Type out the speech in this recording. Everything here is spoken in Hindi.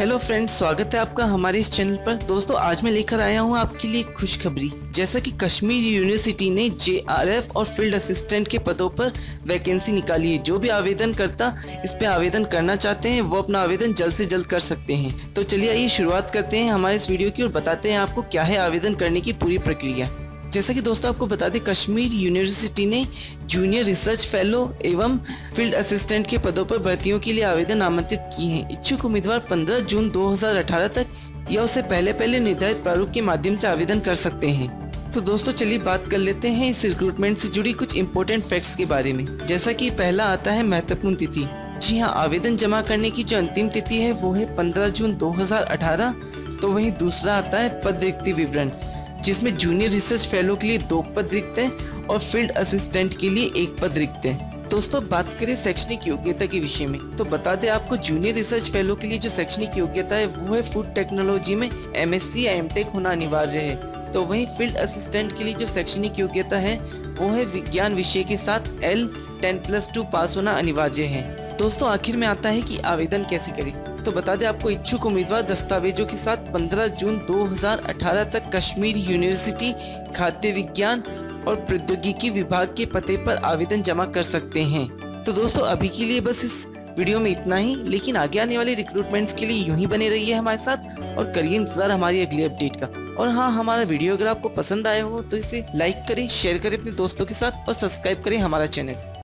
हेलो फ्रेंड्स स्वागत है आपका हमारे इस चैनल पर। दोस्तों, आज मैं लेकर आया हूँ आपके लिए खुशखबरी। जैसा कि कश्मीर यूनिवर्सिटी ने जेआरएफ और फ़ील्ड असिस्टेंट के पदों पर वैकेंसी निकाली है। जो भी आवेदन करता, इस पे आवेदन करना चाहते हैं, वो अपना आवेदन जल्द से जल्द कर सकते हैं। तो चलिए आइए शुरुआत करते हैं हमारे इस वीडियो की और बताते हैं आपको क्या है आवेदन करने की पूरी प्रक्रिया। जैसा कि दोस्तों आपको बता दें, कश्मीर यूनिवर्सिटी ने जूनियर रिसर्च फेलो एवं फ़ील्ड असिस्टेंट के पदों पर भर्तियों के लिए आवेदन आमंत्रित किए हैं। इच्छुक उम्मीदवार 15 जून 2018 तक या उससे पहले पहले निर्धारित प्रारूप के माध्यम से आवेदन कर सकते हैं। तो दोस्तों, चलिए बात कर लेते हैं इस रिक्रूटमेंट से जुड़ी कुछ इम्पोर्टेंट फैक्ट्स के बारे में। जैसा कि पहला आता है महत्वपूर्ण तिथि। जी हाँ आवेदन जमा करने की जो अंतिम तिथि है, वो है 15 जून 2018 तो वहीं दूसरा आता है पद रिक्ति विवरण। जिसमें जूनियर रिसर्च फेलो के लिए दो पद रिक्त हैं और फ़ील्ड असिस्टेंट के लिए एक पद रिक्त हैं। दोस्तों, बात करें शैक्षणिक योग्यता के विषय में तो बता दें आपको जूनियर रिसर्च फेलो के लिए जो शैक्षणिक योग्यता है, वो है फ़ूड टेक्नोलॉजी में एम एस सी या एम टेक होना अनिवार्य है। तो वहीं फ़ील्ड असिस्टेंट के लिए जो शैक्षणिक योग्यता है, वो है विज्ञान विषय के साथ एल टेन प्लस टू पास होना अनिवार्य है। दोस्तों, आखिर में आता है कि आवेदन कैसे करें। तो बता दें, आपको इच्छुक उम्मीदवार दस्तावेजों के साथ 15 जून 2018 तक कश्मीर यूनिवर्सिटी खाद्य विज्ञान और प्रौद्योगिकी विभाग के पते पर आवेदन जमा कर सकते हैं। तो दोस्तों, अभी के लिए बस इस वीडियो में इतना ही। लेकिन आगे आने वाले रिक्रूटमेंट्स के लिए यूँ ही बने रहिए हमारे साथ और करिए इंतज़ार हमारी अगली अपडेट का। और हाँ हमारा वीडियो अगर आपको पसंद आया हो तो इसे लाइक करें शेयर करें अपने दोस्तों के साथ और सब्सक्राइब करें हमारा चैनल